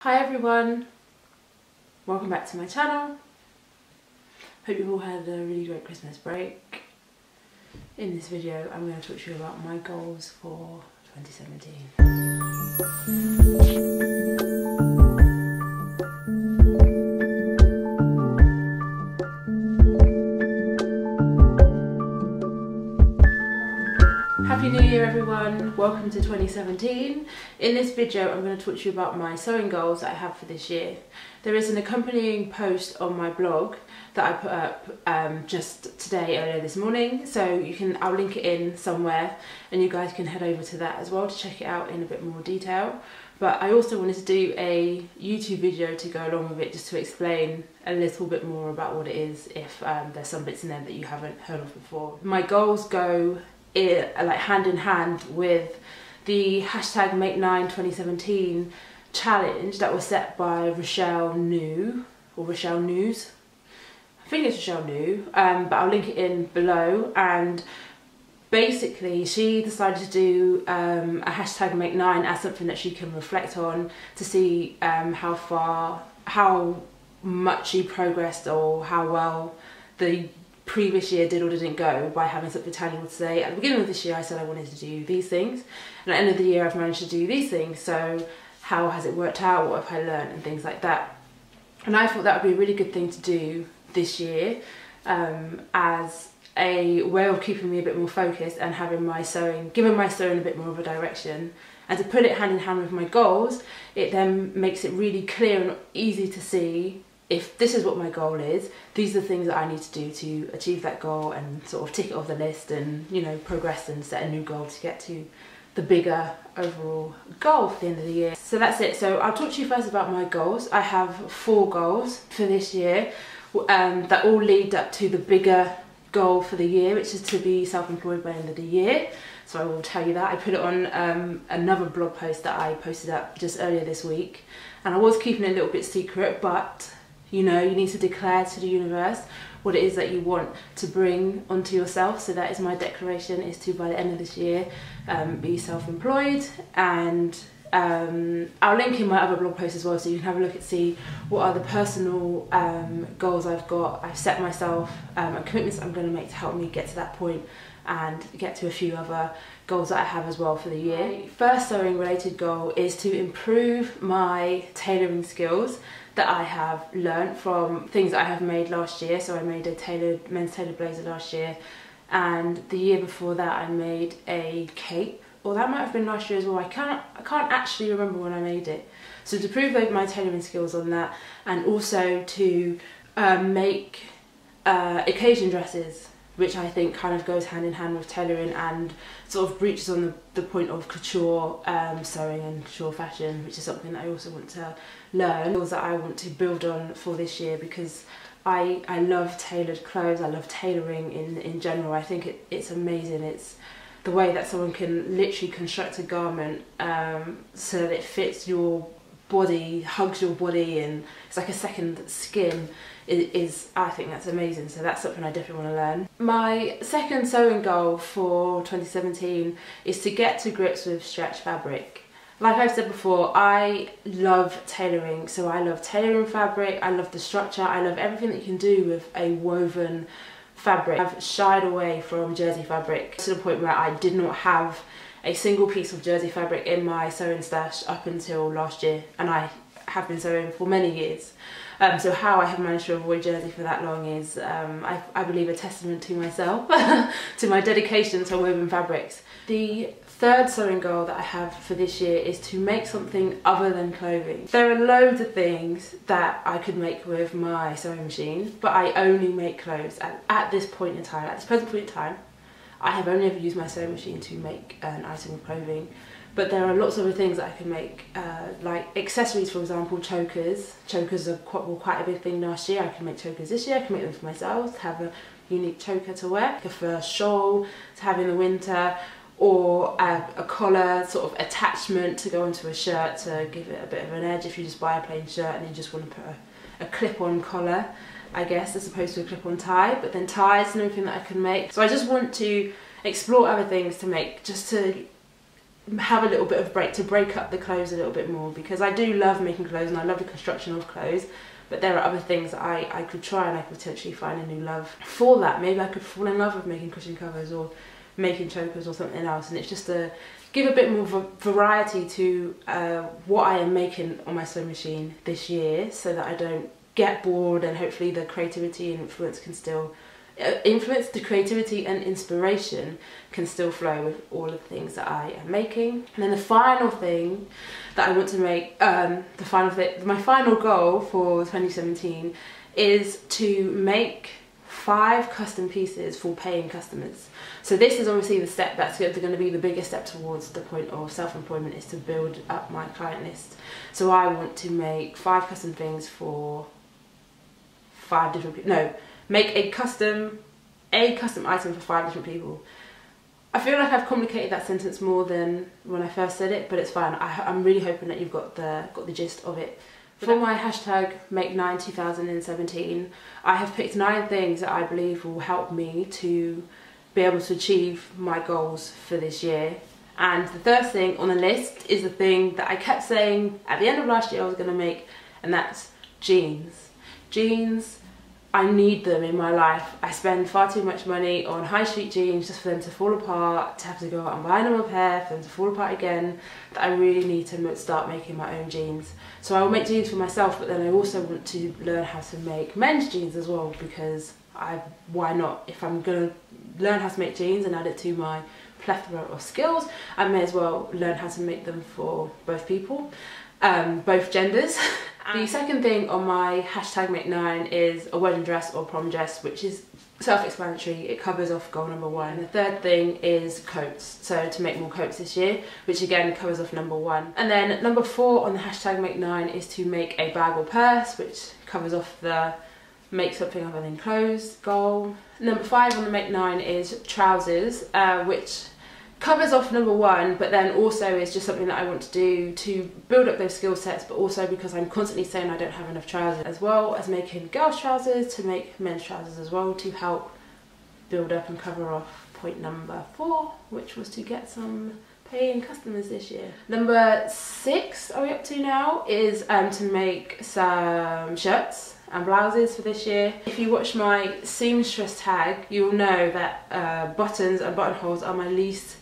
Hi everyone, welcome back to my channel. Hope you've all had a really great Christmas break. In this video I'm going to talk to you about my goals for 2017. Happy New Year everyone, welcome to 2017. In this video I'm going to talk to you about my sewing goals that I have for this year. There is an accompanying post on my blog that I put up um, just today earlier this morning so you can I'll link it in somewhere and you guys can head over to that as well to check it out in a bit more detail but I also wanted to do a YouTube video to go along with it just to explain a little bit more about what it is if um, there's some bits in there that you haven't heard of before. My goals go it, like hand in hand with the hashtag Make Nine 2017 challenge that was set by Rochelle New or Rochelle News. I think it's Rochelle New, um, but I'll link it in below. And basically, she decided to do um, a hashtag Make Nine as something that she can reflect on to see um, how far, how much she progressed or how well the previous year did or didn't go by having something tangible to say. At the beginning of this year I said I wanted to do these things and at the end of the year I've managed to do these things so how has it worked out, what have I learned and things like that. And I thought that would be a really good thing to do this year um, as a way of keeping me a bit more focused and having my sewing, giving my sewing a bit more of a direction. And to put it hand in hand with my goals, it then makes it really clear and easy to see if this is what my goal is, these are the things that I need to do to achieve that goal and sort of tick it off the list and, you know, progress and set a new goal to get to the bigger overall goal for the end of the year. So that's it. So I'll talk to you first about my goals. I have four goals for this year um, that all lead up to the bigger goal for the year, which is to be self-employed by the end of the year. So I will tell you that. I put it on um, another blog post that I posted up just earlier this week. And I was keeping it a little bit secret, but you know, you need to declare to the universe what it is that you want to bring onto yourself. So that is my declaration: is to by the end of this year um, be self-employed. And um, I'll link in my other blog post as well, so you can have a look at see what are the personal um, goals I've got. I've set myself um, and commitments I'm going to make to help me get to that point and get to a few other goals that I have as well for the year. First sewing related goal is to improve my tailoring skills that I have learnt from things that I have made last year. So I made a tailored men's tailored blazer last year and the year before that I made a cape or that might have been last year as well. I can't I can't actually remember when I made it. So to prove my tailoring skills on that and also to um, make uh, occasion dresses which I think kind of goes hand in hand with tailoring and sort of breaches on the, the point of couture um, sewing and couture fashion, which is something that I also want to learn, skills that I want to build on for this year because I, I love tailored clothes, I love tailoring in, in general. I think it, it's amazing. It's the way that someone can literally construct a garment um, so that it fits your body, hugs your body and it's like a second skin is, is, I think that's amazing so that's something I definitely want to learn. My second sewing goal for 2017 is to get to grips with stretch fabric. Like I've said before, I love tailoring, so I love tailoring fabric, I love the structure, I love everything that you can do with a woven fabric. I've shied away from jersey fabric to the point where I did not have a single piece of jersey fabric in my sewing stash up until last year and I have been sewing for many years. Um, so how I have managed to avoid jersey for that long is, um, I, I, believe, a testament to myself, to my dedication to woven fabrics. The third sewing goal that I have for this year is to make something other than clothing. There are loads of things that I could make with my sewing machine, but I only make clothes at, this point in time, at this present point in time. I have only ever used my sewing machine to make an item of clothing but there are lots of other things that I can make uh, like accessories for example chokers. Chokers are quite, were quite a big thing last year. I can make chokers this year I can make them for myself have a unique choker to wear. Like a shawl to have in the winter or a, a, collar sort of attachment to go onto a shirt to give it a bit of an edge if you just buy a plain shirt and you just want to put a, a clip-on collar I guess as opposed to a clip-on tie. But then ties and everything that I can make. So I just want to explore other things to make just to have a little bit of break to break up the clothes a little bit more because I do love making clothes and I love the construction of clothes but there are other things that I, I could try and I could potentially find a new love for that. Maybe I could fall in love with making cushion covers or making chokers or something else and it's just to give a bit more variety to uh, what I am making on my sewing machine this year so that I don't get bored and hopefully the creativity and influence can still influence the creativity and inspiration can still flow with all of the things that I am making. And then the final thing that I want to make, um, the final thing, my final goal for 2017 is to make five custom pieces for paying customers. So this is obviously the step that's going to be the biggest step towards the point of self-employment is to build up my client list. So I want to make five custom things for five different people. No, make a custom, a custom item for five different people. I feel like I've complicated that sentence more than when I first said it, but it's fine. I, am really hoping that you've got the got the gist of it. For my hashtag Make9 2017, I have picked nine things that I believe will help me to be able to achieve my goals for this year. And the first thing on the list is the thing that I kept saying at the end of last year I was going to make, and that's jeans. Jeans I need them in my life. I spend far too much money on high street jeans just for them to fall apart, to have to go out and buy another pair, for them to fall apart again, that I really need to start making my own jeans. So I will make jeans for myself, but then I also want to learn how to make men's jeans as well because I, why not? If I'm gonna learn how to make jeans and add it to my plethora of skills, I may as well learn how to make them for both people, um, both genders. The second thing on my hashtag Make9 is a wedding dress or prom dress, which is self-explanatory. It covers off goal number one. And the third thing is coats. So to make more coats this year, which again covers off number one. And then number four on the hashtag Make9 is to make a bag or purse, which covers off the make something other than clothes goal. Number five on the Make9 is trousers, uh, which covers off number one, but then also is just something that I want to do to build up those skill sets, but also because I'm constantly saying I don't have enough trousers, as well as making girls' trousers to make men's trousers as well to help build up and cover off point number four, which was to get some paying customers this year. Number six, are we up to now, is um, to make some shirts and blouses for this year. If you watch my seamstress tag, you'll know that uh, buttons and buttonholes are my least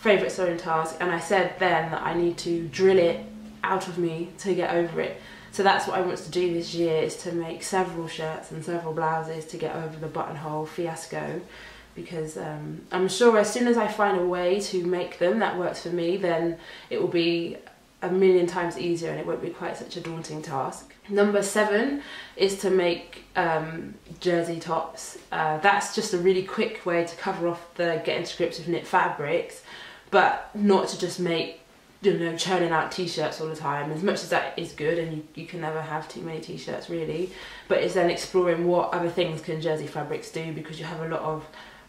favourite sewing task and I said then that I need to drill it out of me to get over it. So that's what I want to do this year is to make several shirts and several blouses to get over the buttonhole fiasco because um, I'm sure as soon as I find a way to make them that works for me then it will be a million times easier and it won't be quite such a daunting task. Number seven is to make um, jersey tops. Uh, that's just a really quick way to cover off the getting to grips with knit fabrics but not to just make you know churning out t-shirts all the time. As much as that is good and you, you can never have too many t-shirts really but it's then exploring what other things can jersey fabrics do because you have a lot of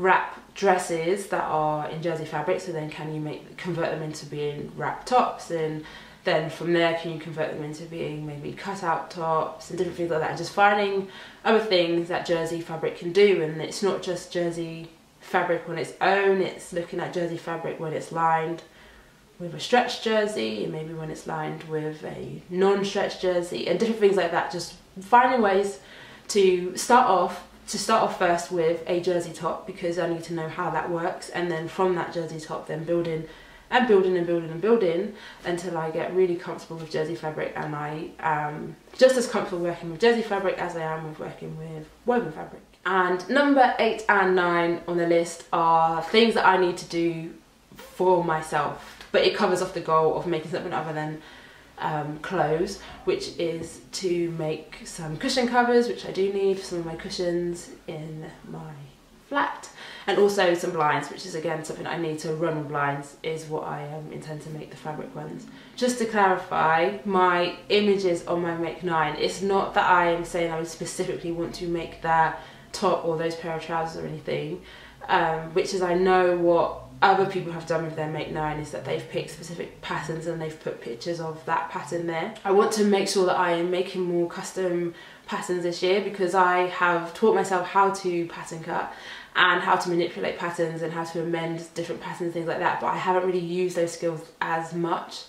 wrap dresses that are in jersey fabric so then can you make convert them into being wrap tops? And then from there can you convert them into being maybe cut out tops and different things like that? And just finding other things that jersey fabric can do. And it's not just jersey fabric on its own, it's looking at jersey fabric when it's lined with a stretch jersey and maybe when it's lined with a non-stretch jersey and different things like that. Just finding ways to start off to start off first with a jersey top because I need to know how that works and then from that jersey top then building and building and building and building until I get really comfortable with jersey fabric and I am just as comfortable working with jersey fabric as I am with working with woven fabric. And number eight and nine on the list are things that I need to do for myself. But it covers off the goal of making something other than um, clothes, which is to make some cushion covers, which I do need for some of my cushions in my flat. And also some blinds, which is again something I need to run blinds, is what I um, intend to make the fabric ones. Just to clarify, my images on my Make 9, it's not that I am saying I would specifically want to make that top or those pair of trousers or anything, um, which is I know what other people have done with their Make 9 is that they've picked specific patterns and they've put pictures of that pattern there. I want to make sure that I am making more custom patterns this year because I have taught myself how to pattern cut and how to manipulate patterns and how to amend different patterns, things like that. But I haven't really used those skills as much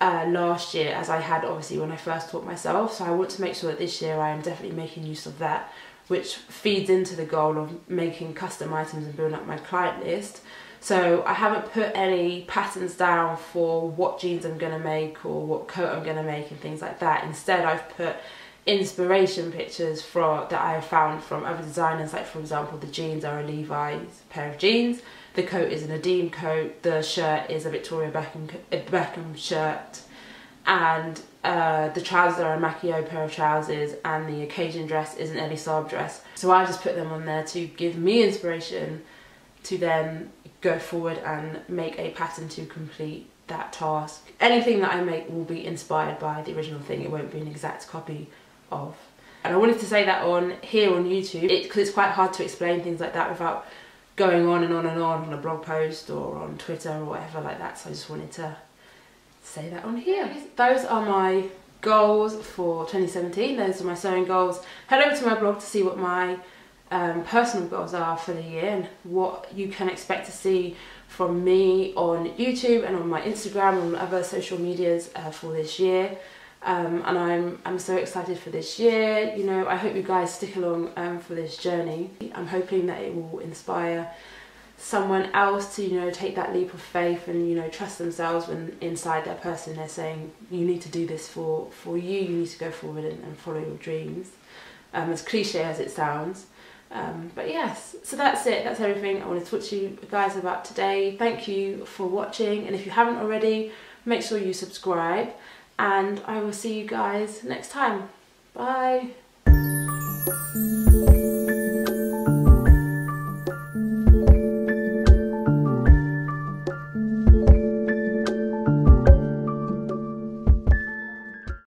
uh, last year as I had obviously when I first taught myself. So I want to make sure that this year I am definitely making use of that, which feeds into the goal of making custom items and building up my client list. So I haven't put any patterns down for what jeans I'm going to make or what coat I'm going to make and things like that. Instead, I've put inspiration pictures for that I have found from other designers. Like for example, the jeans are a Levi's pair of jeans. The coat is an Adim coat. The shirt is a Victoria Beckham Beckham shirt, and uh, the trousers are a Macchio pair of trousers, and the occasion dress is an Elie Saab dress. So I just put them on there to give me inspiration to then go forward and make a pattern to complete that task. Anything that I make will be inspired by the original thing. It won't be an exact copy of. And I wanted to say that on here on YouTube because it, it's quite hard to explain things like that without going on and on and on on a blog post or on Twitter or whatever like that. So I just wanted to say that on here. Those are my goals for 2017. Those are my sewing goals. Head over to my blog to see what my um, personal goals are for the year and what you can expect to see from me on YouTube and on my Instagram and other social medias uh, for this year. Um, and I'm I'm so excited for this year. You know, I hope you guys stick along um, for this journey. I'm hoping that it will inspire someone else to you know take that leap of faith and you know trust themselves when inside their person they're saying you need to do this for for you. You need to go forward and, and follow your dreams. Um, as cliche as it sounds. Um, but yes, so that's it. That's everything I want to talk to you guys about today. Thank you for watching, and if you haven't already, make sure you subscribe and I will see you guys next time. Bye.